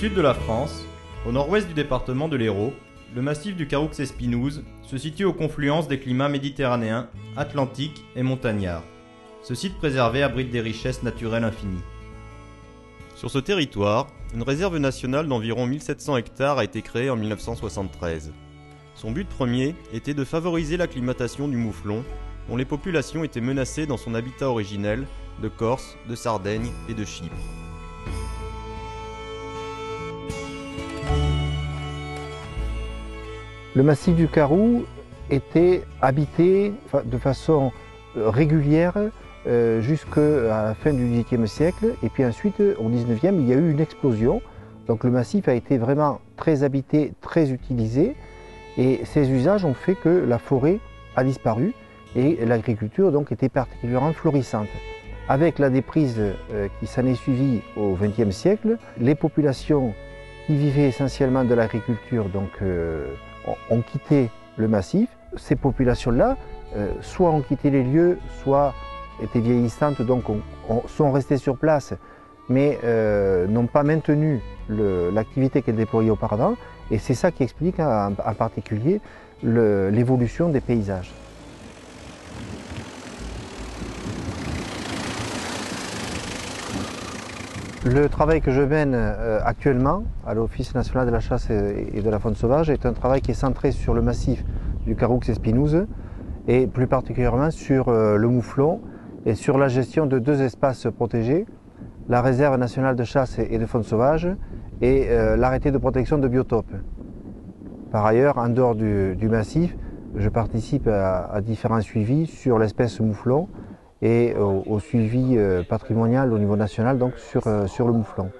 le sud de la France, au nord-ouest du département de l'Hérault, le massif du Caroux-Espinouse se situe aux confluences des climats méditerranéens, atlantiques et montagnards. Ce site préservé abrite des richesses naturelles infinies. Sur ce territoire, une réserve nationale d'environ 1700 hectares a été créée en 1973. Son but premier était de favoriser l'acclimatation du mouflon, dont les populations étaient menacées dans son habitat originel de Corse, de Sardaigne et de Chypre. Le massif du Carou était habité de façon euh, régulière euh, jusqu'à la fin du XVIIIe siècle. Et puis ensuite, au XIXe, il y a eu une explosion. Donc le massif a été vraiment très habité, très utilisé. Et ces usages ont fait que la forêt a disparu et l'agriculture donc était particulièrement florissante. Avec la déprise euh, qui s'en est suivie au XXe siècle, les populations qui vivaient essentiellement de l'agriculture donc ont quitté le massif. Ces populations-là, euh, soit ont quitté les lieux, soit étaient vieillissantes, donc sont restées sur place, mais euh, n'ont pas maintenu l'activité qu'elles déployaient auparavant. Et c'est ça qui explique en, particulier l'évolution des paysages. Le travail que je mène euh, actuellement à l'Office national de la chasse et de la faune sauvage est un travail qui est centré sur le massif du Caroux espinouse et plus particulièrement sur euh, le mouflon et sur la gestion de deux espaces protégés, la réserve nationale de chasse et de faune sauvage et euh, l'arrêté de protection de biotopes. Par ailleurs, en dehors du, massif, je participe à différents suivis sur l'espèce mouflon et au, suivi euh, patrimonial au niveau national, donc sur, euh, sur le mouflon.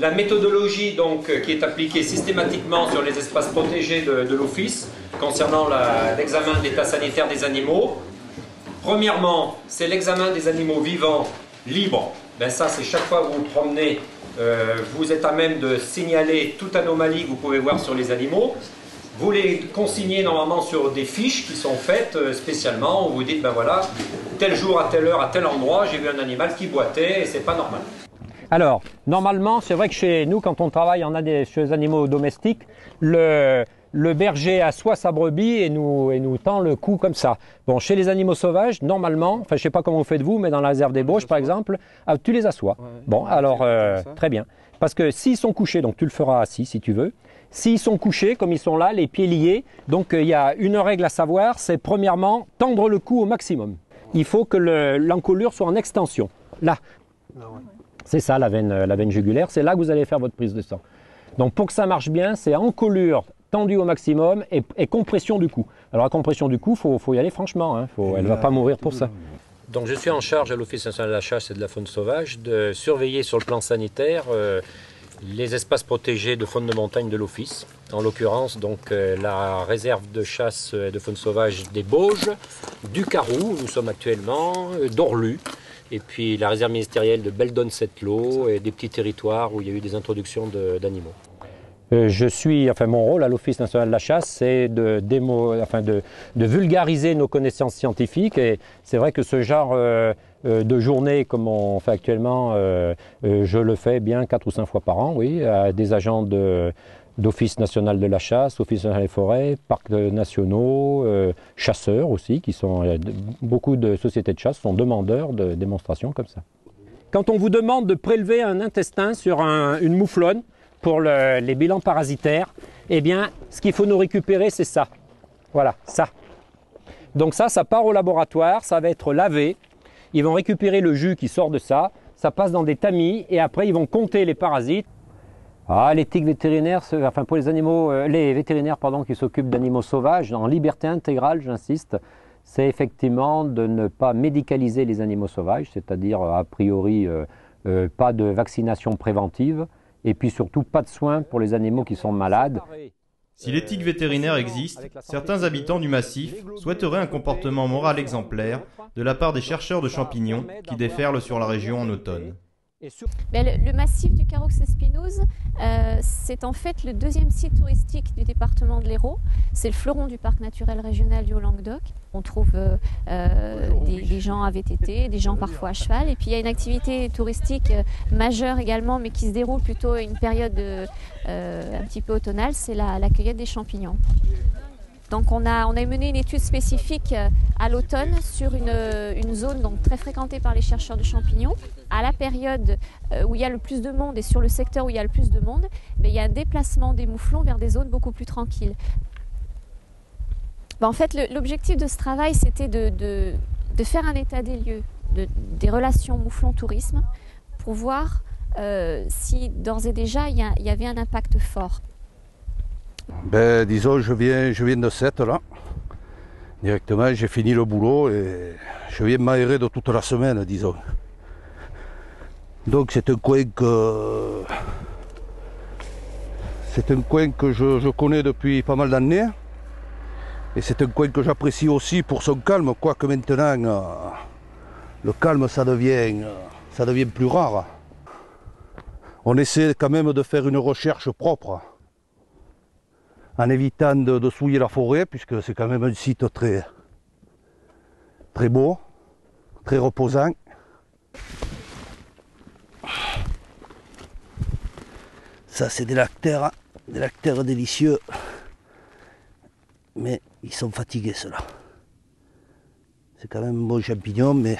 La méthodologie donc, qui est appliquée systématiquement sur les espaces protégés de, l'Office concernant l'examen de l'état sanitaire des animaux. Premièrement, c'est l'examen des animaux vivants libres. Ben ça, c'est chaque fois que vous vous promenez, euh, vous êtes à même de signaler toute anomalie que vous pouvez voir sur les animaux. Vous les consignez normalement sur des fiches qui sont faites euh, spécialement où vous dites ben voilà, tel jour à telle heure à tel endroit, j'ai vu un animal qui boitait et c'est pas normal. Alors, normalement, c'est vrai que chez nous, quand on travaille, on a des, chez les animaux domestiques, le, le berger assoit sa brebis et nous, et nous tend le cou comme ça. Bon, chez les animaux sauvages, normalement, enfin je sais pas comment vous faites vous, mais dans la réserve des Bauges par exemple, ah, tu les assois. Bon, alors euh, très bien. Parce que s'ils sont couchés, donc tu le feras assis si tu veux, S'ils sont couchés, comme ils sont là, les pieds liés, donc euh, il y a une règle à savoir, c'est premièrement tendre le cou au maximum. Il faut que l'encolure soit en extension. Là. C'est ça la veine, la veine jugulaire, c'est là que vous allez faire votre prise de sang. Donc pour que ça marche bien, c'est encolure tendue au maximum et, compression du cou. Alors la compression du cou, il faut, y aller franchement, hein. elle ne va pas mourir pour ça. Donc je suis en charge à l'Office national de la chasse et de la faune sauvage de surveiller sur le plan sanitaire euh, les espaces protégés de faune de montagne de l'Office, en l'occurrence donc euh, la réserve de chasse et de faune sauvage des Bauges, du Carou, où nous sommes actuellement, euh, d'Orlu, et puis la réserve ministérielle de Beldon-Setlo et des petits territoires où il y a eu des introductions d'animaux. Euh, je suis, enfin mon rôle à l'Office national de la chasse, c'est de, enfin de, vulgariser nos connaissances scientifiques et c'est vrai que ce genre de journée comme on fait actuellement, euh, euh, je le fais bien quatre ou cinq fois par an, oui, à des agents d'Office national de la chasse, Office national des forêts, parcs nationaux, chasseurs aussi, qui sont beaucoup de sociétés de chasse sont demandeurs de démonstrations comme ça. Quand on vous demande de prélever un intestin sur une mouflonne pour les bilans parasitaires, eh bien, ce qu'il faut nous récupérer, c'est ça. Voilà, ça. Donc ça, ça part au laboratoire, ça va être lavé, ils vont récupérer le jus qui sort de ça, ça passe dans des tamis et après ils vont compter les parasites. Ah, l'éthique vétérinaire, enfin pour les animaux, euh, les vétérinaires pardon, qui s'occupent d'animaux sauvages, en liberté intégrale, j'insiste, c'est effectivement de ne pas médicaliser les animaux sauvages, c'est-à-dire a priori euh, euh, pas de vaccination préventive, et puis surtout pas de soins pour les animaux qui sont malades. Si l'éthique vétérinaire existe, certains habitants du massif souhaiteraient un comportement moral exemplaire de la part des chercheurs de champignons qui déferlent sur la région en automne. Le, massif du Caroux espinouse, euh, c'est en fait le deuxième site touristique du département de l'Hérault. C'est le fleuron du parc naturel régional du Haut-Languedoc. On trouve euh, euh, des, gens à VTT, des gens parfois à cheval. Et puis il y a une activité touristique majeure également, mais qui se déroule plutôt à une période un petit peu automnale, c'est la, la cueillette des champignons. Donc on a, mené une étude spécifique euh, à l'automne sur euh, une, zone donc très fréquentée par les chercheurs de champignons. À la période euh, où il y a le plus de monde et sur le secteur où il y a le plus de monde, ben, il y a un déplacement des mouflons vers des zones beaucoup plus tranquilles. Ben, en fait, l'objectif de ce travail, c'était de, faire un état des lieux des relations mouflon-tourisme pour voir si d'ores et déjà il y avait un impact fort. Ben, disons, je viens, je viens de 7 là. Directement, j'ai fini le boulot et je viens m'aérer de toute la semaine, disons. Donc c'est un coin que c'est un coin que je, connais depuis pas mal d'années. Et c'est un coin que j'apprécie aussi pour son calme, quoique maintenant euh, le calme ça devient, euh, ça devient plus rare. On essaie quand même de faire une recherche propre en évitant de, souiller la forêt, puisque c'est quand même un site très, très beau, très reposant. Ça, c'est des lactaires, des lactaires délicieux. Mais ils sont fatigués, ceux-là. C'est quand même un bon champignon, mais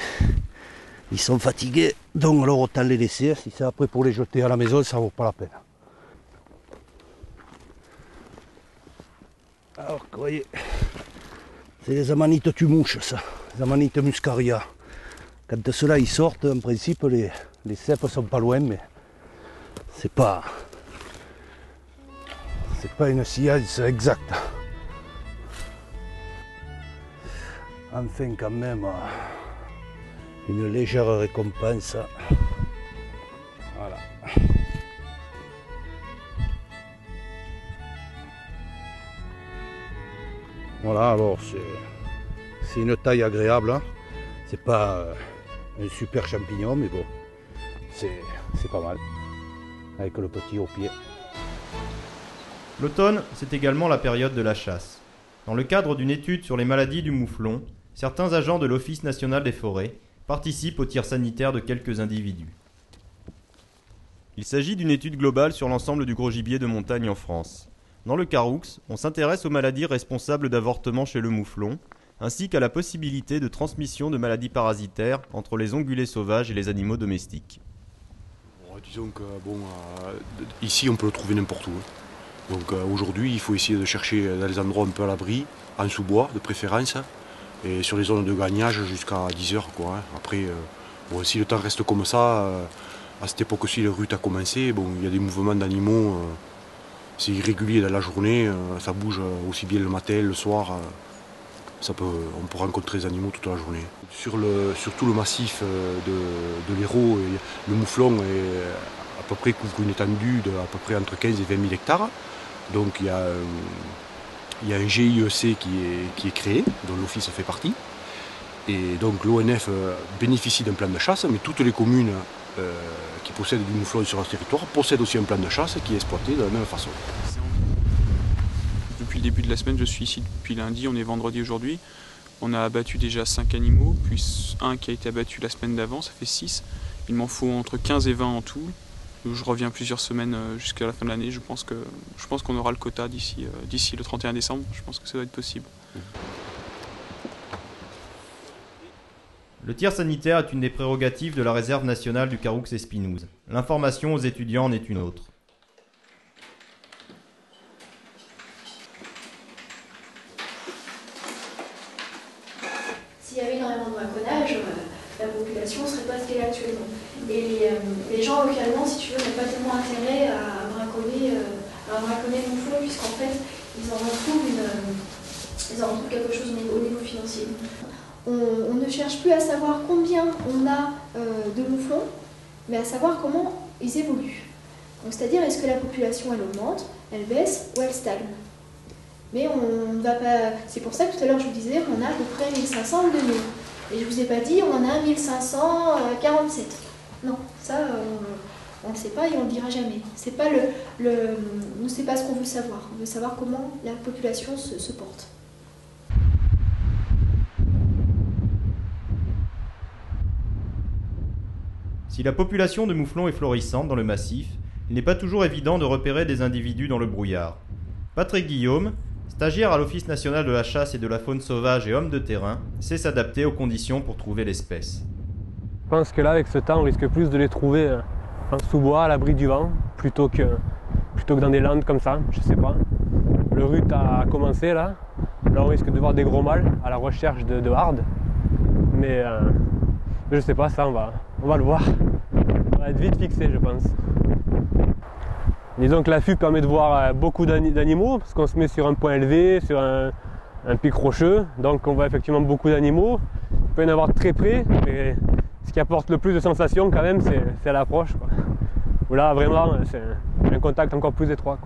ils sont fatigués. Donc, alors, autant les laisser. Si c'est après pour les jeter à la maison, ça vaut pas la peine. Alors, vous voyez, c'est les amanites tumouches, ça, les amanites muscaria. Quand ceux-là ils sortent, en principe, les, les cèpes sont pas loin, mais c'est pas. C'est pas une science exacte. Enfin, quand même, une légère récompense. Voilà, alors c'est une taille agréable. Hein. C'est pas euh, un super champignon, mais bon, c'est pas mal. Avec le petit au pied. L'automne, c'est également la période de la chasse. Dans le cadre d'une étude sur les maladies du mouflon, certains agents de l'Office national des forêts participent au tir sanitaire de quelques individus. Il s'agit d'une étude globale sur l'ensemble du gros gibier de montagne en France. Dans le Caroux, on s'intéresse aux maladies responsables d'avortement chez le mouflon, ainsi qu'à la possibilité de transmission de maladies parasitaires entre les ongulés sauvages et les animaux domestiques. disons que bon, euh, ici on peut le trouver n'importe où. Hein. Donc euh, aujourd'hui il faut essayer de chercher dans les endroits un peu à l'abri, en sous-bois de préférence, et sur les zones de gagnage jusqu'à 10 heures. Quoi, hein. Après, euh, si le temps reste comme ça, à cette époque-ci le rut a commencé, bon, il y a des mouvements d'animaux c'est irrégulier dans la journée, euh, ça bouge euh, aussi bien le matin, le soir. Euh, on peut rencontrer des animaux toute la journée. Sur, tout le massif de, l'Hérault, le mouflon est, à peu près couvre une étendue de à peu près entre 15 et 20 000 hectares. Donc il y a, il y a un GIEC qui est, qui est créé, dont l'office fait partie. Et donc l'ONF bénéficie d'un plan de chasse, mais toutes les communes euh, qui possèdent du mouflon sur leur territoire possèdent aussi un plan de chasse qui est exploité de la même façon. Depuis le début de la semaine, je suis ici depuis lundi, on est vendredi aujourd'hui. On a abattu déjà 5 animaux, puis un qui a été abattu la semaine d'avant, ça fait 6. Il m'en faut entre 15 et 20 en tout. Je reviens plusieurs semaines euh, jusqu'à la fin de l'année. Je pense qu'on aura le quota d'ici euh, le 31 décembre. Je pense que ça doit être possible. Le tir sanitaire est une des prérogatives de la réserve nationale du Caroux Espinouse. L'information aux étudiants en est une autre. S'il y avait énormément de braconnage, euh, la population ne serait pas ce qu'elle est actuellement. Et les, gens localement, si tu veux, n'ont pas tellement intérêt à braconner, euh, à braconner le mouflon, puisqu'en fait, ils en retrouvent, une, ils en retrouvent quelque chose au niveau financier on, ne cherche plus à savoir combien on a euh, de mouflons, mais à savoir comment ils évoluent. C'est-à-dire, est-ce que la population, elle augmente, elle baisse ou elle stagne? Mais on ne va pas... C'est pour ça que tout à l'heure, je vous disais qu'on a à peu près 1500 ou 2000. Et je ne vous ai pas dit, on en a 1547. Non, ça, on ne le sait pas et on ne le dira jamais. C'est pas le, le, pas ce qu'on veut savoir. On veut savoir comment la population se porte. Si la population de mouflons est florissante dans le massif, il n'est pas toujours évident de repérer des individus dans le brouillard. Patrick Guillaume, stagiaire à l'Office national de la chasse et de la faune sauvage et homme de terrain, sait s'adapter aux conditions pour trouver l'espèce. Je pense que là, avec ce temps, on risque plus de les trouver euh, en sous-bois, à l'abri du vent, plutôt que, dans des landes comme ça, je sais pas. Le rut a commencé là. Là, on risque de voir des gros mâles à la recherche de, de hardes. Mais euh, je sais pas, ça, on va, on va le voir. On va être vite fixé, je pense. Disons que l'affût permet de voir euh, beaucoup d'ani- d'animaux, parce qu'on se met sur un point élevé, sur un, pic rocheux, donc on voit effectivement beaucoup d'animaux. Il peut y en avoir très près, mais ce qui apporte le plus de sensations quand même, c'est l'approche. Où là, vraiment, c'est un, contact encore plus étroit.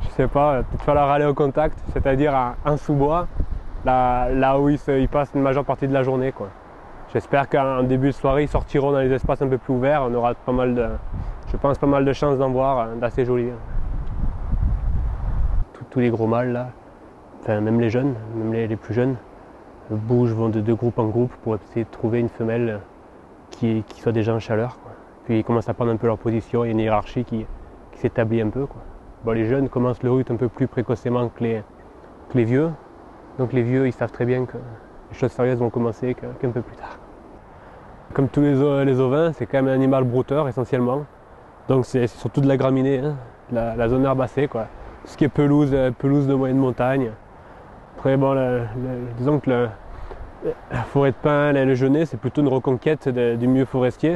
Je sais pas, peut-être falloir aller au contact, c'est-à-dire en sous-bois, là, où ils, se- ils passent une majeure partie de la journée. J'espère qu'en début de soirée, ils sortiront dans les espaces un peu plus ouverts. On aura pas mal de, je chances d'en voir, euh, d'assez jolis. Tous- Tous les gros mâles là, enfin même les jeunes, même les, plus jeunes, bougent, vont de, groupe en groupe pour essayer de trouver une femelle qui, qui soit déjà en chaleur. Puis ils commencent à prendre un peu leur position, il y a une hiérarchie qui, s'établit un peu. les jeunes commencent le rut un peu plus précocement que les vieux. Donc les vieux, ils savent très bien que les choses sérieuses vont commencer qu'un peu plus tard. Comme tous les, les ovins, c'est quand même un animal brouteur essentiellement. Donc c'est surtout de la graminée, hein, la, zone herbacée. Tout ce qui est pelouse, euh, pelouse de moyenne montagne. Après, disons que la forêt de pin, le, genêt, c'est plutôt une reconquête du milieu forestier.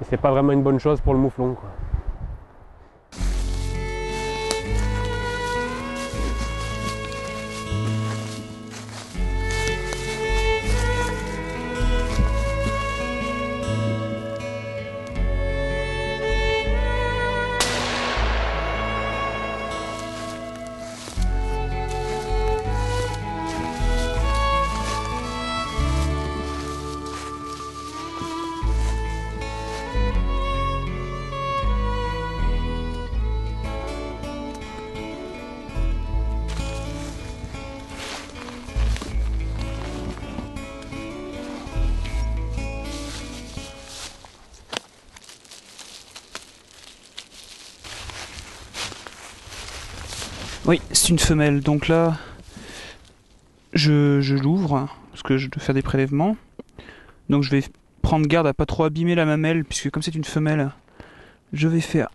Et c'est pas vraiment une bonne chose pour le mouflon. Une femelle. Donc là, je, je l'ouvre parce que je dois faire des prélèvements. Donc je vais prendre garde à pas trop abîmer la mamelle puisque comme c'est une femelle, je vais faire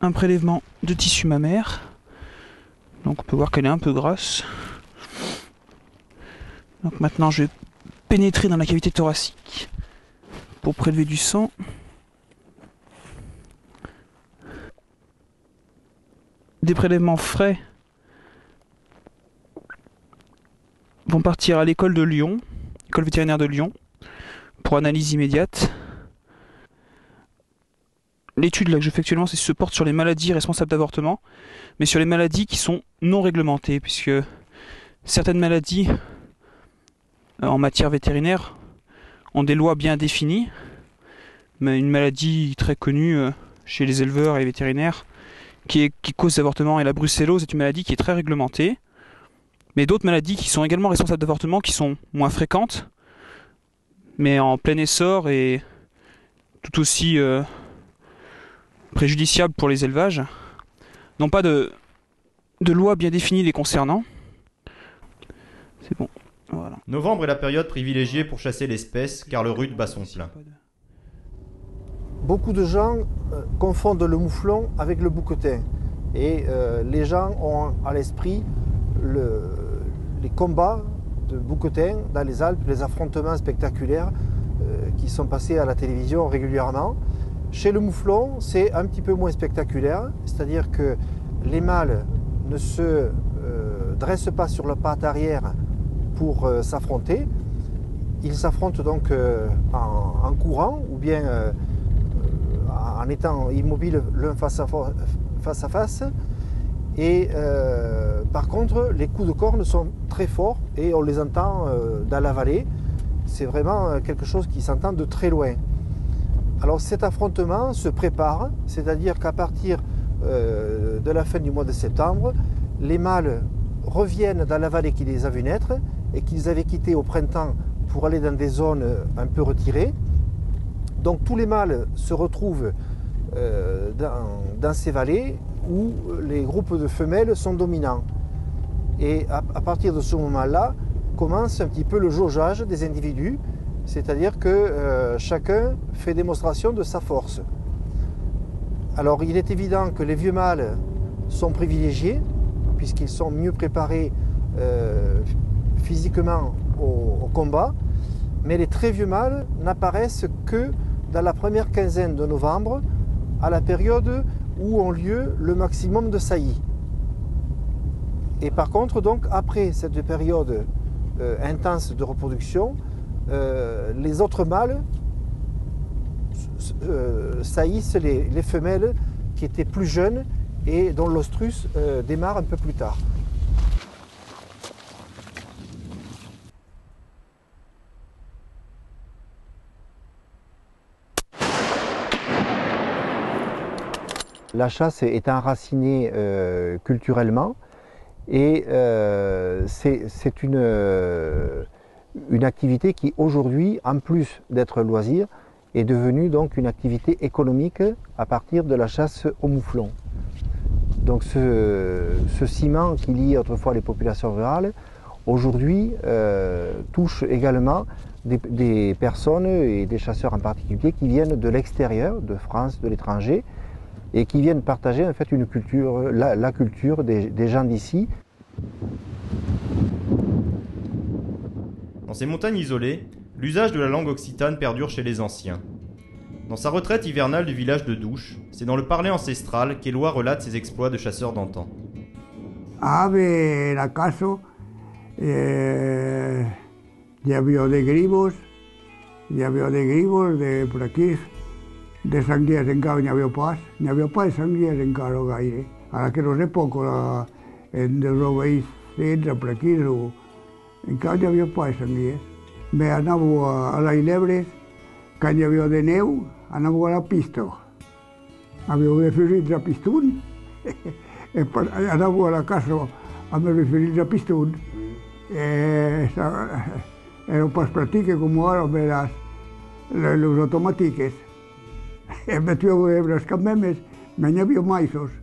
un prélèvement de tissu mammaire. Donc on peut voir qu'elle est un peu grasse. Donc maintenant je vais pénétrer dans la cavité thoracique pour prélever du sang. Des prélèvements frais vont partir à l'école de Lyon, école vétérinaire de Lyon, pour analyse immédiate. L'étude que je fais actuellement, se porte sur les maladies responsables d'avortement, mais sur les maladies qui sont non réglementées, puisque certaines maladies euh, en matière vétérinaire ont des lois bien définies, mais une maladie très connue euh, chez les éleveurs et les vétérinaires qui, cause d'avortement et la brucellose est une maladie qui est très réglementée, mais d'autres maladies qui sont également responsables d'avortement qui sont moins fréquentes, mais en plein essor et tout aussi euh, préjudiciables pour les élevages, n'ont pas de, de loi bien définie les concernant. C'est bon, voilà. Novembre est la période privilégiée pour chasser l'espèce car le rut bat son plein. Beaucoup de gens euh, confondent le mouflon avec le bouquetin. Et euh, les gens ont à l'esprit le- les combats de bouquetins dans les Alpes, les affrontements spectaculaires euh, qui sont passés à la télévision régulièrement. Chez le mouflon, c'est un petit peu moins spectaculaire, c'est-à-dire que les mâles ne se euh, dressent pas sur la patte arrière pour euh, s'affronter. Ils s'affrontent donc en, courant ou bien en étant immobiles l'un face à, face par contre, les coups de corne sont très forts et on les entend euh, dans la vallée. c'est vraiment euh, quelque chose qui s'entend de très loin. Alors cet affrontement se prépare, c'est-à-dire qu'à partir euh, de la fin du mois de septembre, les mâles reviennent dans la vallée qui les a vus naître et qu'ils avaient quitté au printemps pour aller dans des zones un peu retirées. Donc tous les mâles se retrouvent dans, ces vallées où les groupes de femelles sont dominants. Et à, partir de ce moment-là, commence un petit peu le jaugeage des individus, c'est-à-dire que euh, chacun fait démonstration de sa force. Alors il est évident que les vieux mâles sont privilégiés, puisqu'ils sont mieux préparés euh, physiquement au, combat, mais les très vieux mâles n'apparaissent que dans la première quinzaine de novembre, à la période où ont lieu le maximum de saillies. Et par contre, donc, après cette période euh, intense de reproduction, euh, les autres mâles euh, saillissent les, femelles qui étaient plus jeunes et dont l'ostrus démarre un peu plus tard. La chasse est enracinée culturellement et euh, c'est une, euh, une, activité qui aujourd'hui, en plus d'être loisir, est devenue donc une activité économique à partir de la chasse au mouflon. Donc ce, ciment qui lie autrefois les populations rurales, aujourd'hui touche également des, personnes et des chasseurs en particulier qui viennent de l'extérieur, de France, de l'étranger, et qui viennent partager en fait une culture, la, culture des, des gens d'ici. Dans ces montagnes isolées, l'usage de la langue occitane perdure chez les anciens. Dans sa retraite hivernale du village de Douche, c'est dans le parler ancestral qu'Éloi relate ses exploits de chasseur d'antan. Ave la caso, eh, ya vio de gribos, ya vio de gribos de por aquí, de sanglía renca ñavio paz, ñavio paz sanglía renca roga aire. A la que no sé poco la en de robéis se entra por aquí lo en cada ñavio paz sanglía. Me anabo a, a la ilebres, cañavio de neu, anabo a la pisto. Había de ferrit de pistún. anabo a la casa a me referir a pistún. Eh, eh era pas pratique como ahora verás los automatiques. e meteu nas camemes, meña máis os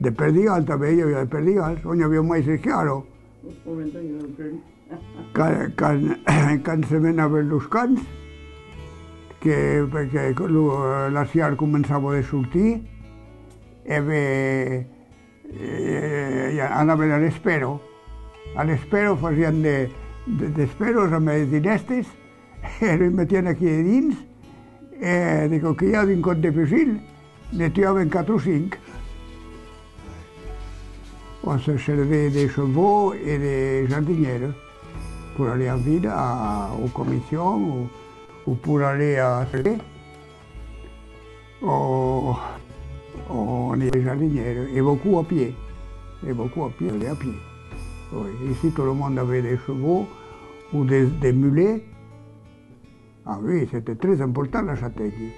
de perdigal tamén, eu de perdigal, soña vio maisos, claro. Can, can, can se ven a ver os cans, que, que la l'Asiar començava de sortir, e ve, eh, eh anaven a l'espero. A l'espero facien d'esperos de, de, amb dinestes, i metien aquí dins, e dico che io in Conte Fusil ne trovo 4 o 5. On se des chevaux et des jardinières pour aller en ville, à, aux commissions, ou, ou pour aller à au, on est jardinières, et beaucoup à pied. Et beaucoup à pied, on est à pied. Ici, tout le monde avait des chevaux ou des mulets, Ah oui, c'était très important la châtaigne.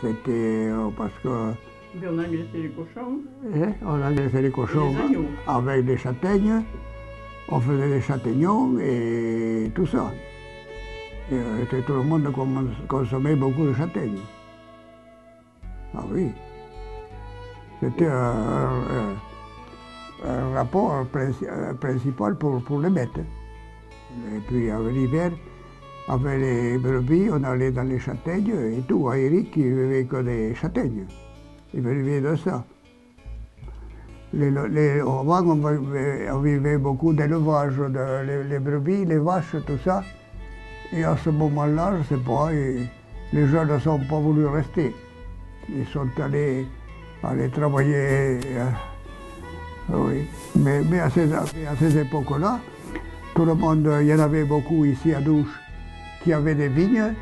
C'était euh, parce que. on a laissé les cochons. Eh, on a laissé les cochons avec des châtaignes. On faisait des châtaignons et tout ça. Et, euh, tout le monde consommait beaucoup de châtaignes. Ah oui. C'était un, un, rapport principal pour, pour les bêtes. Et puis avec l'hiver, avec les brebis, on allait dans les châtaignes et tout. Eric, il vivait que des châtaignes. Il vivait de ça. Les, les, avant, on vivait beaucoup d'élevage, de, les, brebis, les vaches, tout ça. Et à ce moment-là, je ne sais pas, les gens ne sont pas voulu rester. Ils sont allés, travailler. Euh, oui. Mais, mais à ces, à ces époques-là, tout le monde, il y en avait beaucoup ici à Douche qui avait des vignes,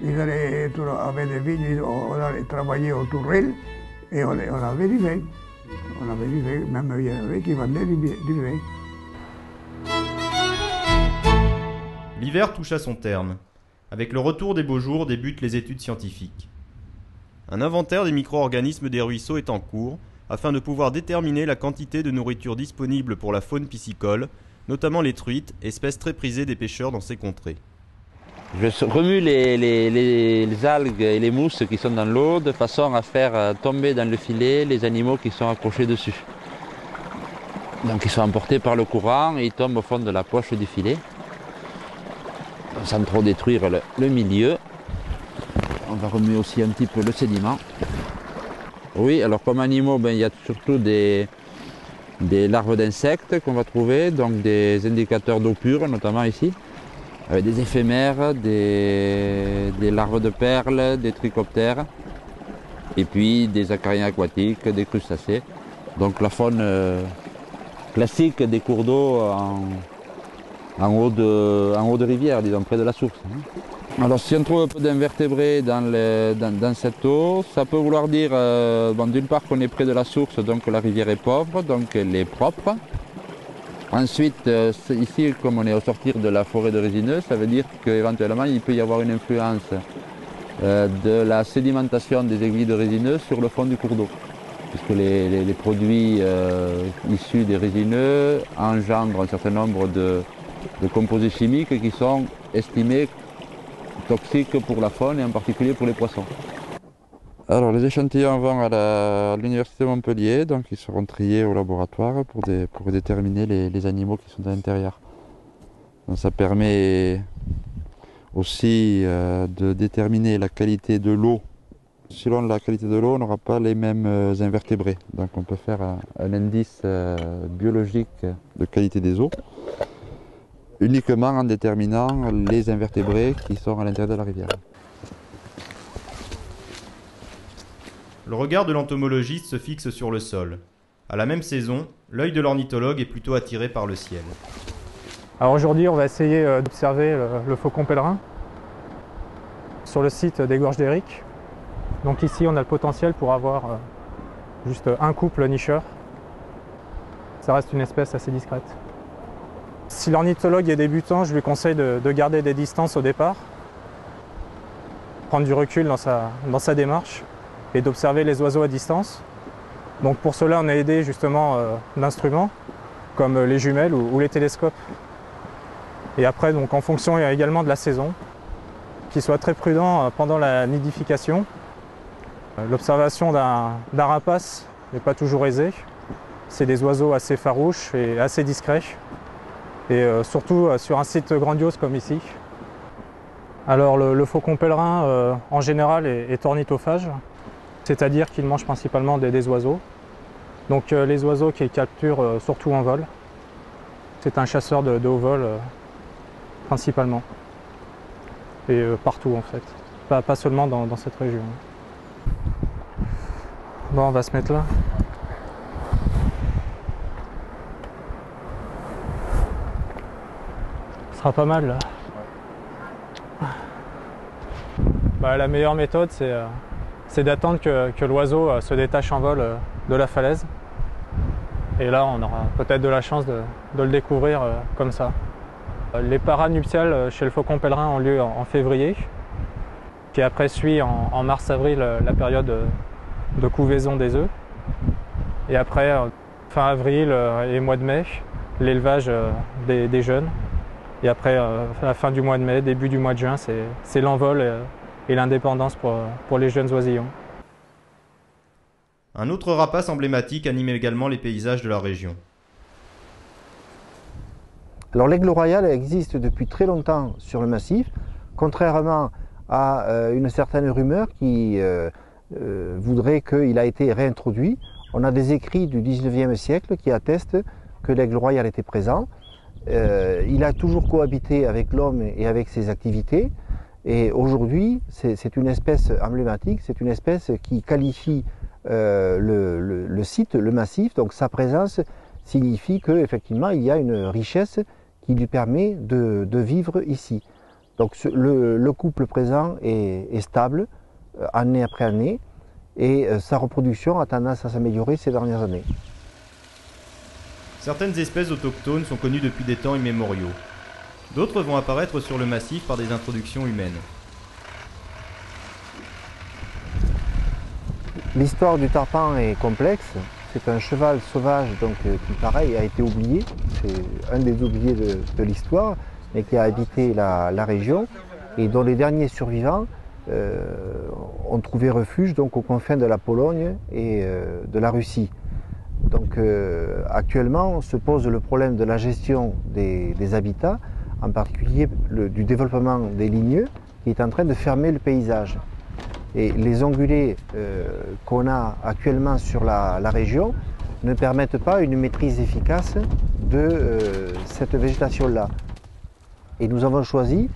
ils allaient, avaient des vignes, on allait travailler au tourelle et on, on avait du vin. On avait du vin, même il y en avait qui vendaient du, du vin. L'hiver touche à son terme. Avec le retour des beaux jours débutent les études scientifiques. Un inventaire des micro-organismes des ruisseaux est en cours afin de pouvoir déterminer la quantité de nourriture disponible pour la faune piscicole, notamment les truites, espèces très prisées des pêcheurs dans ces contrées. Je remue les, algues et les mousses qui sont dans l'eau de façon à faire euh, tomber dans le filet les animaux qui sont accrochés dessus. Donc ils sont emportés par le courant et ils tombent au fond de la poche du filet sans trop détruire le, milieu. On va remuer aussi un petit peu le sédiment. Oui, alors comme animaux, ben, il y a surtout des larves d'insectes qu'on va trouver, donc des indicateurs d'eau pure, notamment ici, avec des éphémères, des, larves de perles, des trichoptères, et puis des acariens aquatiques, des crustacés. Donc la faune euh, classique des cours d'eau en, haut de, rivière, disons, près de la source. hein. Alors si on trouve un peu d'invertébrés dans, cette eau, ça peut vouloir dire euh, d'une part qu'on est près de la source, donc la rivière est pauvre, donc elle est propre. Ensuite, euh, ici, comme on est au sortir de la forêt de résineux, ça veut dire qu'éventuellement il peut y avoir une influence euh, de la sédimentation des aiguilles de résineux sur le fond du cours d'eau. Puisque les, les- produits euh, issus des résineux engendrent un certain nombre de composés chimiques qui sont estimés toxiques pour la faune et en particulier pour les poissons. Alors les échantillons vont à l'université Montpellier, donc ils seront triés au laboratoire pour, déterminer les, animaux qui sont à l'intérieur. Ça permet aussi euh, de déterminer la qualité de l'eau. Selon la qualité de l'eau, on n'aura pas les mêmes euh, invertébrés. Donc on peut faire un, un indice euh, biologique de qualité des eaux uniquement en déterminant les invertébrés qui sont à l'intérieur de la rivière. Le regard de l'entomologiste se fixe sur le sol. À la même saison, l'œil de l'ornithologue est plutôt attiré par le ciel. Alors aujourd'hui, on va essayer euh, d'observer le, faucon pèlerin sur le site des Gorges d'Éric. Donc ici, on a le potentiel pour avoir euh, juste un couple nicheur. Ça reste une espèce assez discrète. Si l'ornithologue est débutant, je lui conseille de, de garder des distances au départ, prendre du recul dans sa, dans sa démarche et d'observer les oiseaux à distance. Donc pour cela, on a aidé justement euh, d'instruments comme euh, les jumelles ou- les télescopes. Et après, donc, en fonction également de la saison, qu'il soit très prudent euh, pendant la nidification. Euh, L'observation d'un rapace n'est pas toujours aisée. C'est des oiseaux assez farouches et assez discrets. Et euh, surtout euh, sur un site grandiose comme ici. Alors le, faucon pèlerin euh, en général est, est ornithophage, c'est-à-dire qu'il mange principalement des, des oiseaux. Donc euh, les oiseaux qu'il capture euh, surtout en vol. C'est un chasseur de, de haut vol euh, principalement. Et partout en fait. Pas, pas seulement dans, dans cette région. Bon, on va se mettre là. Ce sera pas mal là. Bah, la meilleure méthode, c'est c'est d'attendre que, l'oiseau euh, se détache en vol euh, de la falaise. Et là, on aura peut-être de la chance de, le découvrir euh, comme ça. Les parades nuptiales chez le faucon pèlerin ont lieu en, février, qui après suit en, mars-avril la période de, couvaison des œufs. Et après, fin avril et mois de mai, l'élevage des, jeunes. Et après, la fin du mois de mai, début du mois de juin, c'est l'envol et l'indépendance pour, pour les jeunes oisillons. Un autre rapace emblématique anime également les paysages de la région. Alors l'aigle royal existe depuis très longtemps sur le massif, contrairement à euh, une certaine rumeur qui euh, euh, voudrait qu'il a été réintroduit. On a des écrits du 19e siècle qui attestent que l'aigle royal était présent. Euh, il a toujours cohabité avec l'homme et avec ses activités. Et aujourd'hui, c'est une espèce emblématique, c'est une espèce qui qualifie euh, le, site, le massif. Donc sa présence signifie qu'effectivement, il y a une richesse qui lui permet de, vivre ici. Donc le, le couple présent est, est stable, euh, année après année, et euh, sa reproduction a tendance à s'améliorer ces dernières années. Certaines espèces autochtones sont connues depuis des temps immémoriaux. D'autres vont apparaître sur le massif par des introductions humaines. L'histoire du tarpan est complexe. C'est un cheval sauvage donc, euh, qui, pareil, a été oublié. C'est un des oubliés de, l'histoire, mais qui a habité la, région et dont les derniers survivants euh, ont trouvé refuge aux confins de la Pologne et euh, de la Russie. Donc actuellement se pose le problème de la gestion des habitats, en particulier du développement des ligneux qui est en train de fermer le paysage. Et les ongulés euh, qu'on a actuellement sur la, région ne permettent pas une maîtrise efficace de euh, cette végétation-là. Et nous avons choisi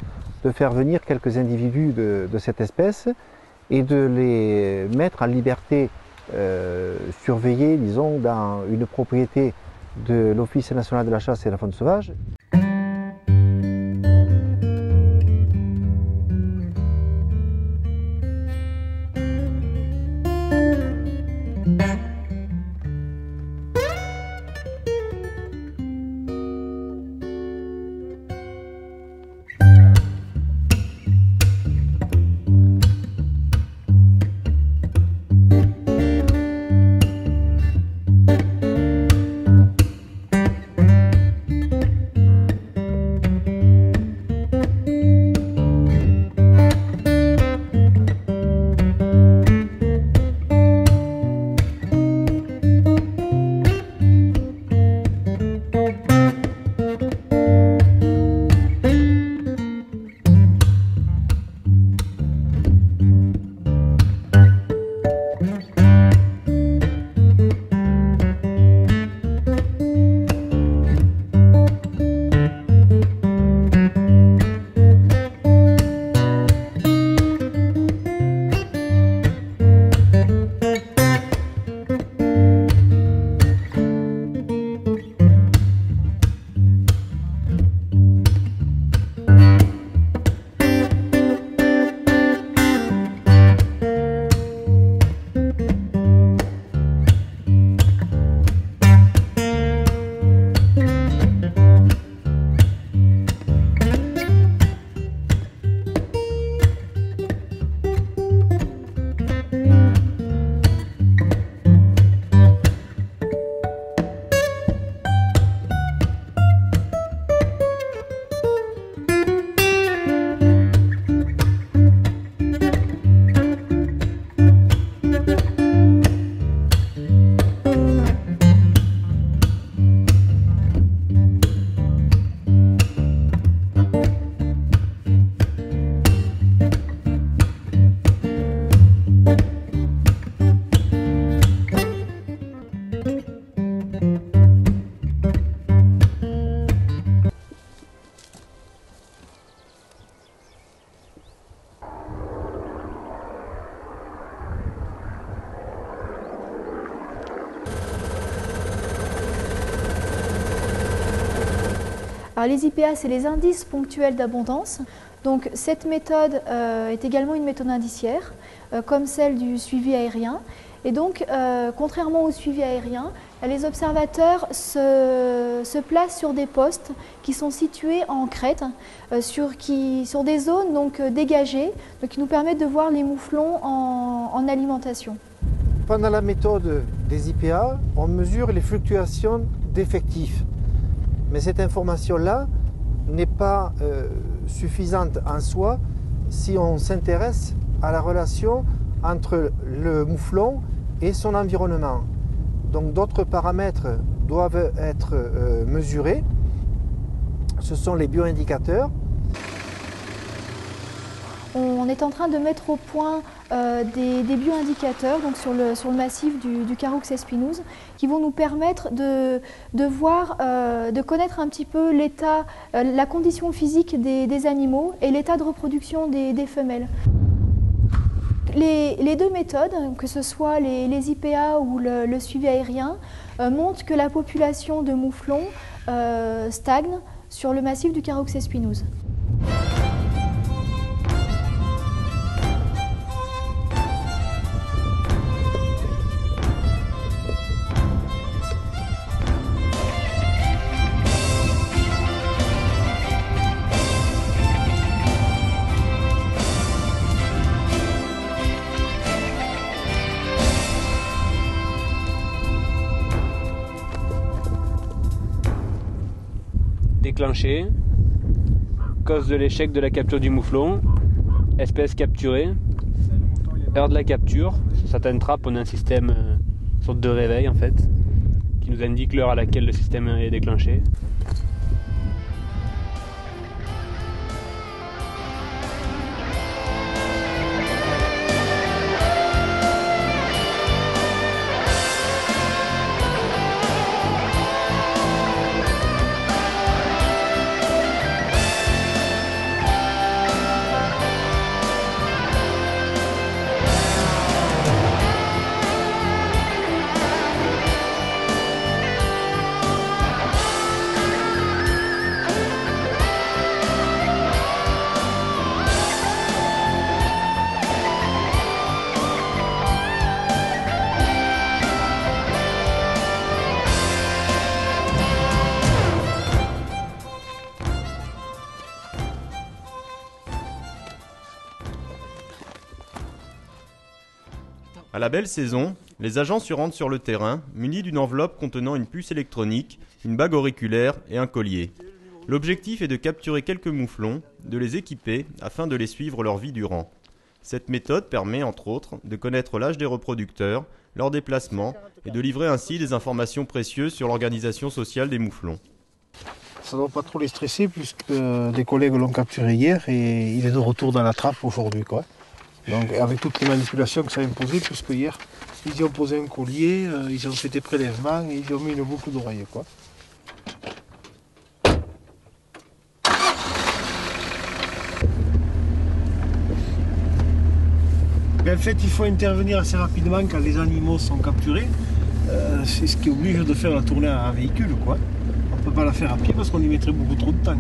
de faire venir quelques individus de, cette espèce et de les mettre en liberté euh, surveillée, disons, dans une propriété de l'Office national de la chasse et de la faune sauvage. Les IPA, c'est les indices ponctuels d'abondance. Donc cette méthode euh, est également une méthode indiciaire, euh, comme celle du suivi aérien. Et donc, euh, contrairement au suivi aérien, les observateurs se, placent sur des postes qui sont situés en crête, sur, des zones donc, dégagées, qui nous permettent de voir les mouflons en alimentation. Pendant la méthode des IPA, on mesure les fluctuations d'effectifs. Mais cette information-là n'est pas euh, suffisante en soi si on s'intéresse à la relation entre le mouflon et son environnement. Donc d'autres paramètres doivent être euh, mesurés. Ce sont les bioindicateurs. On est en train de mettre au point euh, des, bioindicateurs donc sur, le, massif du, Caroux espinouse qui vont nous permettre de, voir, euh, de connaître un petit peu l'état, euh, la condition physique des, animaux et l'état de reproduction des, femelles. Les, deux méthodes, que ce soit les, IPA ou le, suivi aérien, montrent que la population de mouflons stagne sur le massif du Caroux espinouse. Cause de l'échec de la capture du mouflon. Espèce capturée. Heure de la capture. Sur certaines trappes, on a un système, euh, sorte de réveil en fait, qui nous indique l'heure à laquelle le système est déclenché. La belle saison, les agents se rendent sur le terrain, munis d'une enveloppe contenant une puce électronique, une bague auriculaire et un collier. L'objectif est de capturer quelques mouflons, de les équiper afin de les suivre leur vie durant. Cette méthode permet, entre autres, de connaître l'âge des reproducteurs, leur déplacement, et de livrer ainsi des informations précieuses sur l'organisation sociale des mouflons. Ça ne doit pas trop les stresser puisque des collègues l'ont capturé hier et il est de retour dans la trappe aujourd'hui. Quoi. Donc avec toutes les manipulations que ça a imposé, puisque hier ils y ont posé un collier, euh, ils ont fait des prélèvements et ils ont mis une boucle d'oreille. Ben, en fait, il faut intervenir assez rapidement quand les animaux sont capturés. Euh, c'est ce qui oblige de faire la tournée à véhicule. Quoi. On ne peut pas la faire à pied parce qu'on y mettrait beaucoup trop de temps.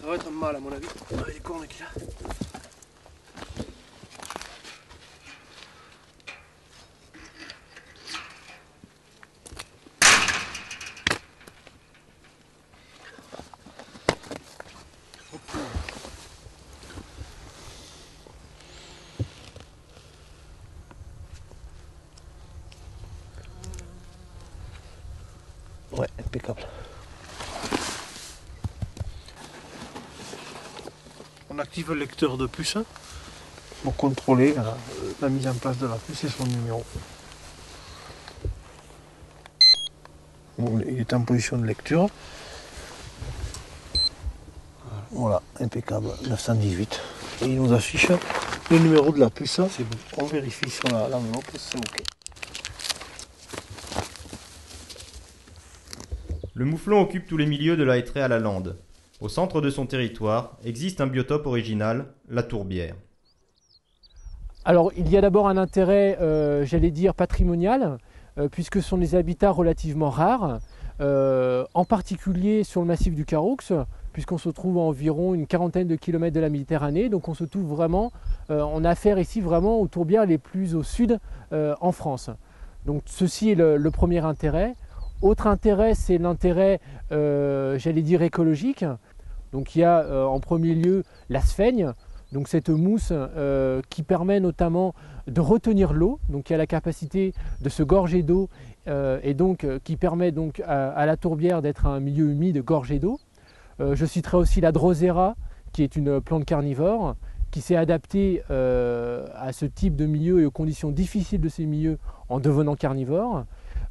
Ça va être mal à mon avis, avec les cornes qu'il a. Ouais, impeccable. On active le lecteur de puce pour contrôler la, la mise en place de la puce et son numéro. Bon, il est en position de lecture. Voilà, impeccable, 918. Et il nous affiche le numéro de la puce, c'est bon. On vérifie sur la- l'enveloppe, c'est OK. Le mouflon occupe tous les milieux de la hêtraie à la lande. Au centre de son territoire existe un biotope original, la tourbière. Alors, il y a d'abord un intérêt, euh, j'allais dire, patrimonial, euh, puisque ce sont des habitats relativement rares, euh, en particulier sur le massif du Caroux, puisqu'on se trouve à environ une quarantaine de kilomètres de la Méditerranée. Donc, on se trouve vraiment, on a affaire ici vraiment aux tourbières les plus au sud en France. Donc, ceci est le, premier intérêt. Autre intérêt, c'est l'intérêt, j'allais dire, écologique. Donc, il y a euh, en premier lieu la sphaigne, donc cette mousse euh, qui permet notamment de retenir l'eau, donc qui a la capacité de se gorger d'eau euh, et donc qui permet donc à, la tourbière d'être un milieu humide gorgé d'eau. Je citerai aussi la drosera, qui est une plante carnivore, qui s'est adaptée à ce type de milieu et aux conditions difficiles de ces milieux en devenant carnivore.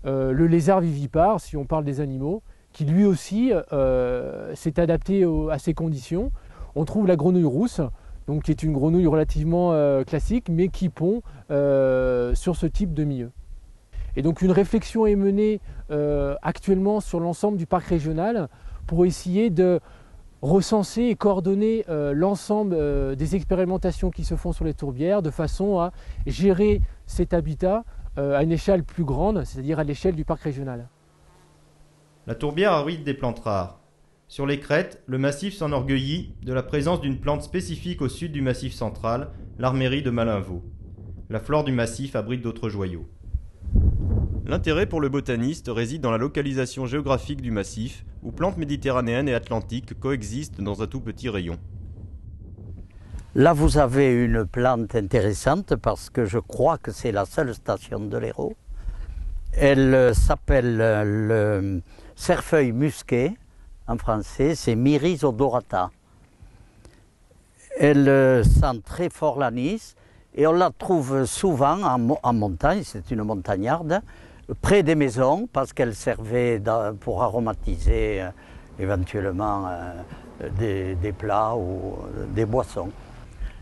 Le lézard vivipare, si on parle des animaux, qui lui aussi euh, s'est adapté à ces conditions. On trouve la grenouille rousse, donc qui est une grenouille relativement euh, classique, mais qui pond euh, sur ce type de milieu. Et donc une réflexion est menée actuellement sur l'ensemble du parc régional pour essayer de recenser et coordonner l'ensemble des expérimentations qui se font sur les tourbières de façon à gérer cet habitat à une échelle plus grande, c'est-à-dire à l'échelle du parc régional. La tourbière abrite des plantes rares. Sur les crêtes, le massif s'enorgueillit de la présence d'une plante spécifique au sud du massif central, l'armérie de Malinvaux. La flore du massif abrite d'autres joyaux. L'intérêt pour le botaniste réside dans la localisation géographique du massif, où plantes méditerranéennes et atlantiques coexistent dans un tout petit rayon. Là, vous avez une plante intéressante parce que je crois que c'est la seule station de l'Hérault Elle s'appelle le cerfeuil musqué, en français, c'est Myris odorata. Elle sent très fort l'anis et on la trouve souvent en, montagne, c'est une montagnarde, près des maisons parce qu'elle servait pour aromatiser euh, éventuellement euh, des, plats ou euh, des boissons.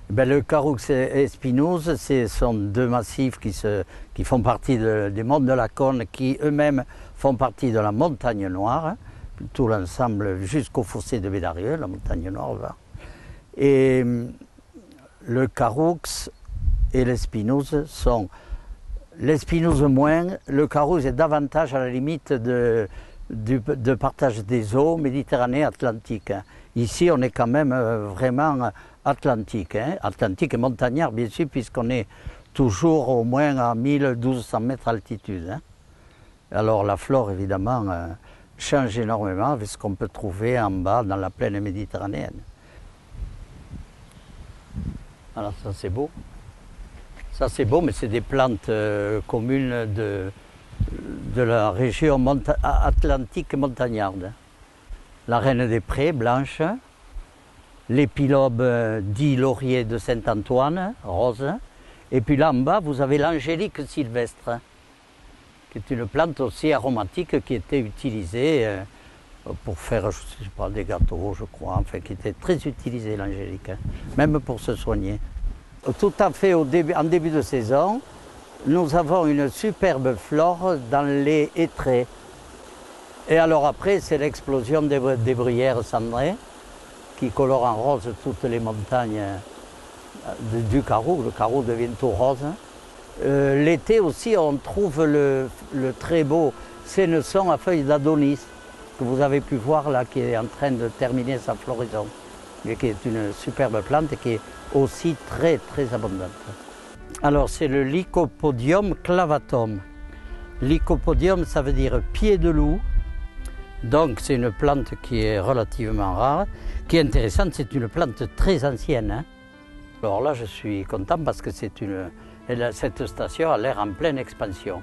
Ben, le Caroux et Spinouse, ce sont deux massifs qui, se, qui font partie des monts de la Cône, qui eux-mêmes font partie de la montagne noire, tout l'ensemble jusqu'au fossé de Bédarieux, la montagne noire. Et le Caroux et l'Espinouse sont l'Espinouse moins, le Caroux est davantage à la limite de, partage des eaux Méditerranée-Atlantique. Ici, on est quand même euh, vraiment atlantique, hein. atlantique et montagnard bien sûr, puisqu'on est toujours au moins à 1200 mètres d'altitude. Hein. Alors la flore, évidemment, euh, change énormément avec ce qu'on peut trouver en bas dans la plaine méditerranéenne. Alors ça c'est beau. Ça c'est beau, mais c'est des plantes euh, communes de, la région atlantique montagnarde. La reine des prés, blanche, l'épilobe euh, dit laurier de Saint-Antoine, rose. Et puis là en bas, vous avez l'angélique sylvestre, qui est une plante aussi aromatique qui était utilisée euh, pour faire, je sais pas, des gâteaux, je crois, enfin, qui était très utilisée l'angélique, hein, même pour se soigner. Tout à fait en début de saison, nous avons une superbe flore dans les hêtraies. Et alors après, c'est l'explosion des, des bruyères cendrées qui colore en rose toutes les montagnes euh, du carreau. Le carreau devient tout rose. Euh, l'été aussi, on trouve le, très beau sénesson à feuilles d'adonis que vous avez pu voir là, qui est en train de terminer sa floraison, et qui est une superbe plante et qui est aussi très très abondante. Alors c'est le Lycopodium clavatum. Lycopodium, ça veut dire pied de loup. Donc c'est une plante qui est relativement rare. Qui est intéressante, c'est une plante très ancienne. Hein. Alors là, je suis content parce que c'est une, cette station a l'air en pleine expansion.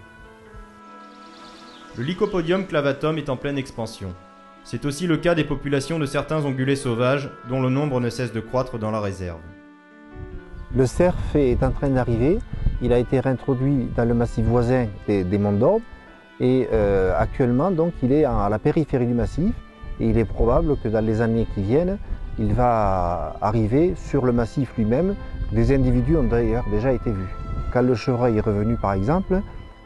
Le Lycopodium clavatum est en pleine expansion. C'est aussi le cas des populations de certains ongulés sauvages dont le nombre ne cesse de croître dans la réserve. Le cerf est en train d'arriver. Il a été réintroduit dans le massif voisin des, Monts d'Orbe et euh, actuellement donc il est à la périphérie du massif et il est probable que dans les années qui viennent, il va arriver sur le massif lui-même. Des individus ont d'ailleurs déjà été vus. Quand le chevreuil est revenu par exemple,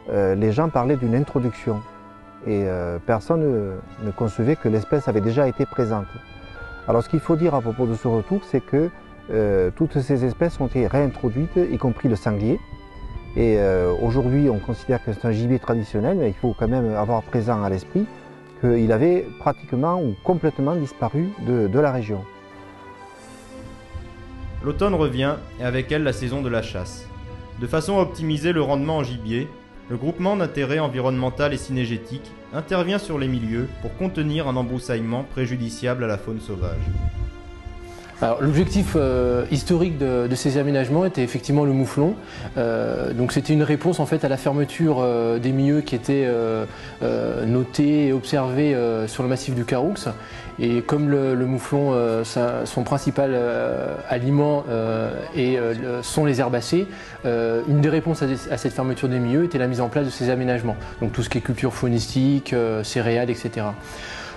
euh, les gens parlaient d'une introduction et euh, personne ne concevait que l'espèce avait déjà été présente. Alors ce qu'il faut dire à propos de ce retour, c'est que euh, toutes ces espèces ont été réintroduites, y compris le sanglier. Et aujourd'hui, on considère que c'est un gibier traditionnel, mais il faut quand même avoir présent à l'esprit qu'il avait pratiquement ou complètement disparu de, la région. L'automne revient et avec elle la saison de la chasse. De façon à optimiser le rendement en gibier, le groupement d'intérêt environnemental et synégétique intervient sur les milieux pour contenir un embroussaillement préjudiciable à la faune sauvage. L'objectif euh, historique de, ces aménagements était effectivement le mouflon. Euh, donc c'était une réponse en fait à la fermeture euh, des milieux qui étaient notés et observés sur le massif du Caroux. Et comme le, mouflon, son principal aliment et, sont les herbacées, une des réponses à, cette fermeture des milieux était la mise en place de ces aménagements. Donc tout ce qui est culture faunistique, céréales, etc.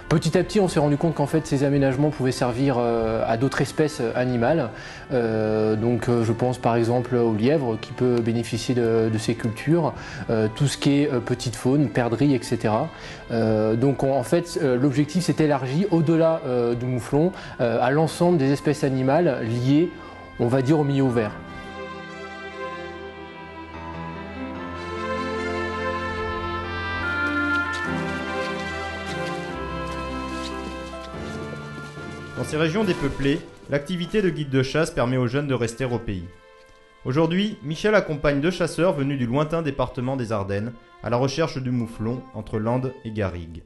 Petit à petit, on s'est rendu compte qu'en fait, ces aménagements pouvaient servir euh, à d'autres espèces euh, animales. Euh, donc, je pense par exemple au lièvre qui peut bénéficier de, ces cultures, tout ce qui est petite faune, perdrix, etc. donc, en fait, l'objectif s'est élargi au-delà du mouflon à l'ensemble des espèces animales liées, on va dire, au milieu ouvert. Ces régions dépeuplées, l'activité de guide de chasse permet aux jeunes de rester au pays. Aujourd'hui, Michel accompagne deux chasseurs venus du lointain département des Ardennes à la recherche du mouflon entre Landes et Garrigues.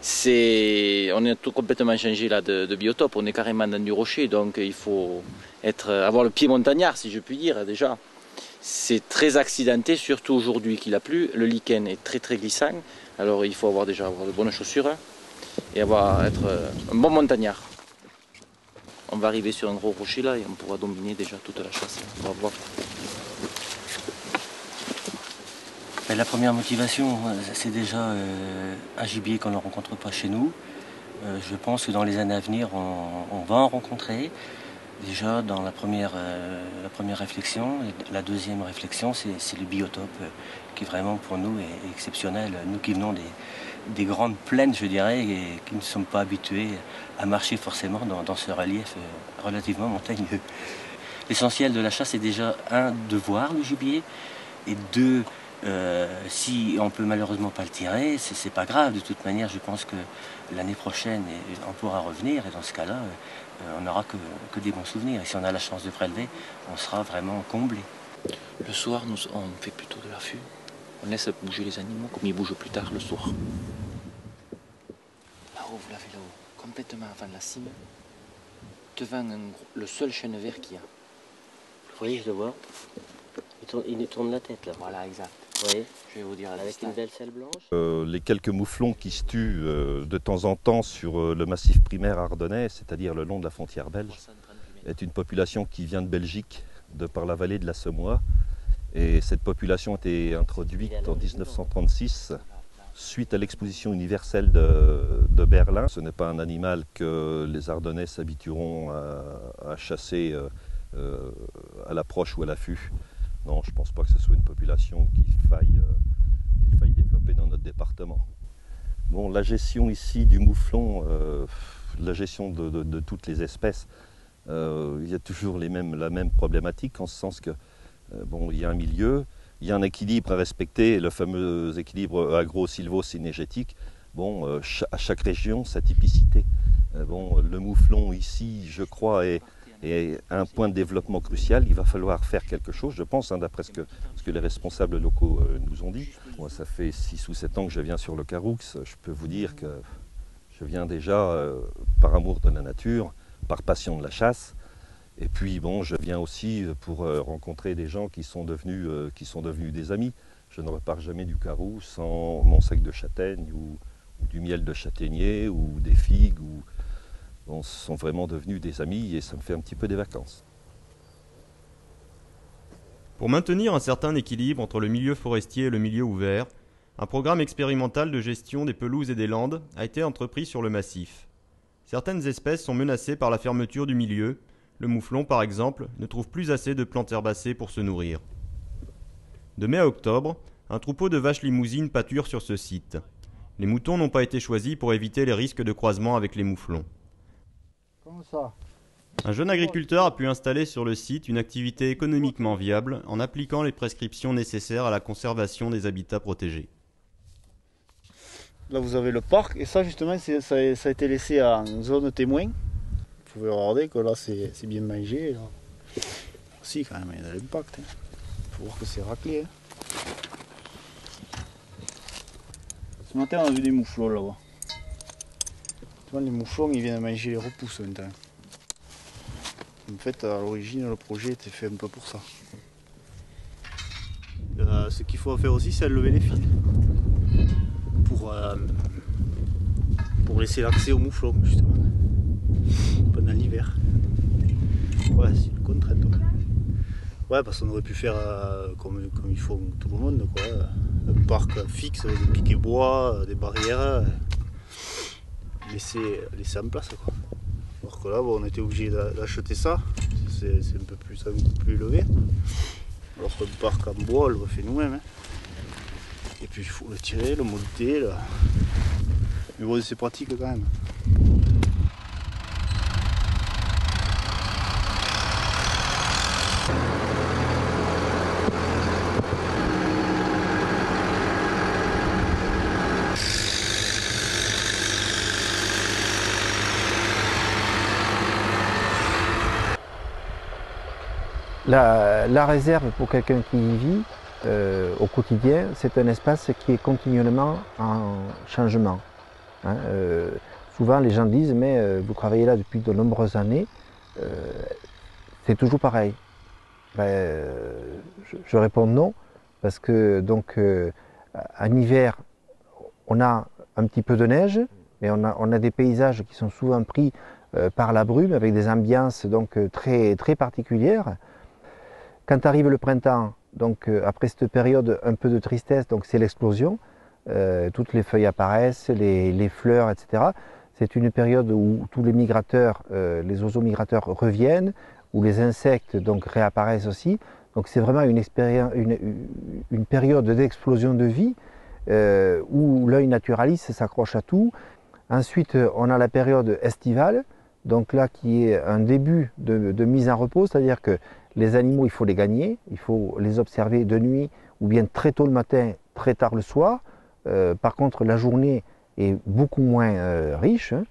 C'est, on est tout complètement changé là de, biotope, on est carrément dans du rocher, donc il faut être, avoir le pied montagnard, si je puis dire déjà. c'est très accidenté, surtout aujourd'hui qu'il a plu. Le lichen est très très glissant, alors il faut avoir déjà avoir de bonnes chaussures et avoir être euh, un bon montagnard. On va arriver sur un gros rocher là et on pourra dominer déjà toute la chasse. On va voir. Ben, la première motivation, c'est déjà euh, un gibier qu'on ne rencontre pas chez nous. Euh, je pense que dans les années à venir, on, va en rencontrer. Déjà, dans la première, euh, la première réflexion, la deuxième réflexion, c'est le biotope euh, qui vraiment pour nous est exceptionnel. Nous qui venons des, des grandes plaines, je dirais, qui ne sommes pas habitués à marcher forcément dans, ce relief euh, relativement montagneux. L'essentiel de la chasse est déjà, un, de voir le gibier, et deux, euh, si on peut malheureusement pas le tirer, c'est pas grave. De toute manière, je pense que l'année prochaine, on pourra revenir. Et dans ce cas-là, euh, on n'aura que, que des bons souvenirs. Et si on a la chance de prélever, on sera vraiment comblé. Le soir, nous, on fait plutôt de l'affût. On laisse bouger les animaux comme ils bougent plus tard le soir. Là-haut, vous l'avez là-haut, complètement avant la cime, devant un gros- le seul chêne vert qu'il y a. Vous voyez, je le vois. Il tourne, il tourne la tête là. Voilà, exact. Vous voyez Je vais vous dire Avec une belle selle blanche. Euh, les quelques mouflons qui se tuent euh, de temps en temps sur euh, le massif primaire ardennais, c'est-à-dire le long de la frontière belge, est une population qui vient de Belgique, de par la vallée de la Semois. Et cette population a été introduite en 1936 suite à l'exposition universelle de, Berlin. Ce n'est pas un animal que les Ardennais s'habitueront à, chasser euh, euh, à l'approche ou à l'affût. Non, je ne pense pas que ce soit une population qu'il faille, euh, faille développer dans notre département. Bon, la gestion ici du mouflon, la gestion de, toutes les espèces, il y a toujours les mêmes, la même problématique en ce sens que bon, il y a un milieu, il y a un équilibre à respecter, le fameux équilibre agro-silvo-synergétique. Bon, euh, à chaque région, sa typicité. Euh, bon, le mouflon ici, je crois, est, un point de développement crucial. Il va falloir faire quelque chose, je pense, hein, d'après ce que, ce que les responsables locaux euh, nous ont dit. Moi, ça fait 6 ou 7 ans que je viens sur le Caroux. Je peux vous dire que je viens déjà euh, par amour de la nature, par passion de la chasse. Et puis bon, je viens aussi pour euh, rencontrer des gens qui sont devenus, euh, qui sont devenus des amis. Je ne repars jamais du Carou sans mon sac de châtaigne ou, ou du miel de châtaignier ou des figues. Ou, bon, ce sont vraiment devenus des amis et ça me fait un petit peu des vacances. Pour maintenir un certain équilibre entre le milieu forestier et le milieu ouvert, un programme expérimental de gestion des pelouses et des landes a été entrepris sur le massif. Certaines espèces sont menacées par la fermeture du milieu. Le mouflon, par exemple, ne trouve plus assez de plantes herbacées pour se nourrir. De mai à octobre, un troupeau de vaches limousines pâture sur ce site. Les moutons n'ont pas été choisis pour éviter les risques de croisement avec les mouflons. Ça? Un jeune agriculteur a pu installer sur le site une activité économiquement viable en appliquant les prescriptions nécessaires à la conservation des habitats protégés. Là, vous avez le parc, et ça, justement, c'est- ça, a- ça a été laissé en zone témoin. Pouvez regarder que là, c'est bien mangé. Si, quand même, il y a de l'impact. Il faut voir que c'est raclé. hein. Ce matin, on a vu des mouflons là-bas. Les mouflons, ils viennent manger les repousses maintenant. En fait, à l'origine, le projet était fait un peu pour ça. Euh, ce qu'il faut faire aussi, c'est lever les fils pour, euh, pour laisser l'accès aux mouflons justement pendant l'hiver. Ouais, c'est une contrainte. Ouais, parce qu'on aurait pu faire euh, comme, comme il faut tout le monde, quoi. Un parc fixe avec des piquets bois, euh, des barrières, laisser, laisser en place. Quoi. Alors que là, bon, on était obligé d'a- d'acheter ça, c'est un peu plus, un peu plus élevé. Alors le parc en bois, on le refait nous-mêmes. hein. Et puis il faut le tirer, le monter. Mais bon, c'est pratique quand même. La, réserve, pour quelqu'un qui y vit euh, au quotidien, c'est un espace qui est continuellement en changement. hein. Euh, souvent, les gens disent, mais euh, vous travaillez là depuis de nombreuses années, c'est toujours pareil. ben, je, je, réponds non, parce que donc en hiver, on a un petit peu de neige, mais on a, on a des paysages qui sont souvent pris par la brume, avec des ambiances donc très, très particulières. Quand arrive le printemps, donc après cette période un peu de tristesse, donc c'est l'explosion. Euh, toutes les feuilles apparaissent, les, fleurs, etc. C'est une période où tous les migrateurs, euh, les oiseaux migrateurs reviennent, où les insectes donc réapparaissent aussi. Donc c'est vraiment une, une, période d'explosion de vie euh, où l'œil naturaliste s'accroche à tout. Ensuite, on a la période estivale, donc là qui est un début de, de mise en repos, c'est-à-dire que les animaux, il faut les gagner, il faut les observer de nuit ou bien très tôt le matin, très tard le soir. Euh, par contre, la journée est beaucoup moins euh, riche. Hein.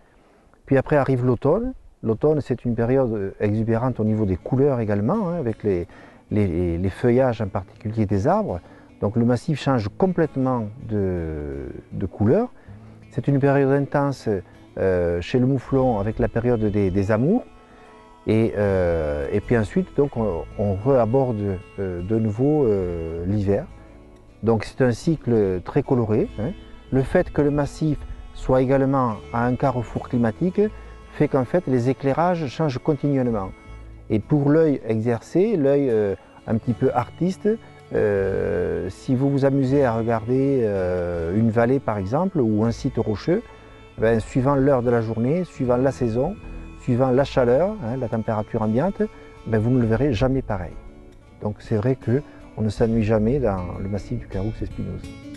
Puis après arrive l'automne. L'automne, c'est une période exubérante au niveau des couleurs également, hein, avec les, feuillages en particulier des arbres. Donc le massif change complètement de, couleur. C'est une période intense euh, chez le mouflon avec la période des, amours. Et, et, puis ensuite, on, on réaborde de nouveau l'hiver. Donc c'est un cycle très coloré. Hein. Le fait que le massif soit également à un carrefour climatique fait qu'en fait les éclairages changent continuellement. Et pour l'œil exercé, l'œil euh, un petit peu artiste, euh, si vous vous amusez à regarder euh, une vallée par exemple ou un site rocheux, ben, suivant l'heure de la journée, suivant la saison, suivant la chaleur, hein, la température ambiante, ben, vous ne le verrez jamais pareil. Donc c'est vrai que on ne s'ennuie jamais dans le massif du Caroux Espinouse.